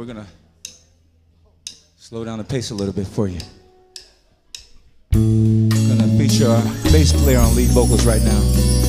we're gonna slow down the pace a little bit for you. We're gonna feature our bass player on lead vocals right now.